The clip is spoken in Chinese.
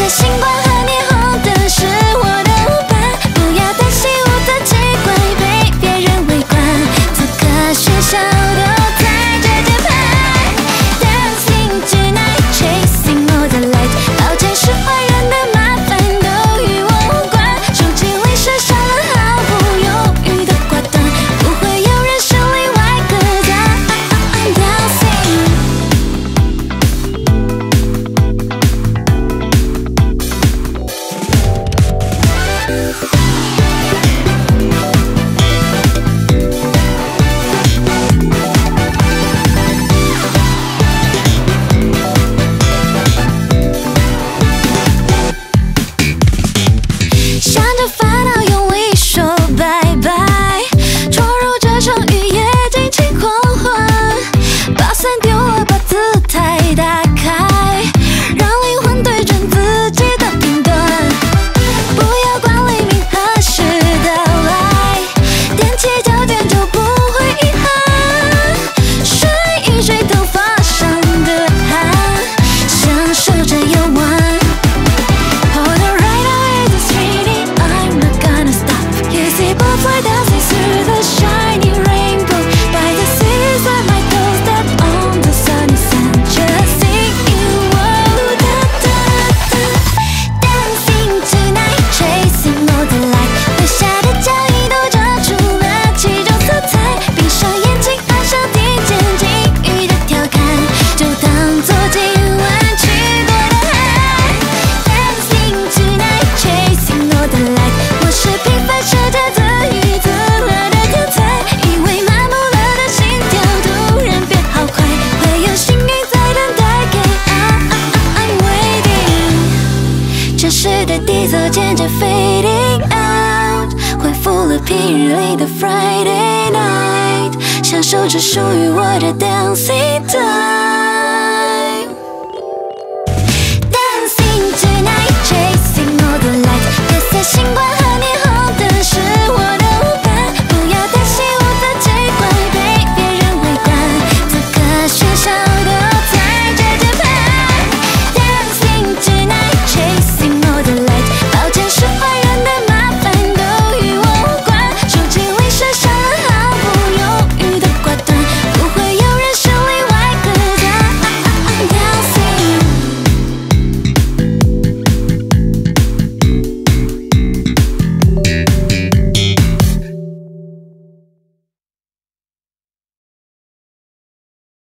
在星光和霓虹灯是我的舞伴不要担心我的奇怪被别人围观。此刻喧嚣 the fading out. Friday night，享受着属于我的 dance。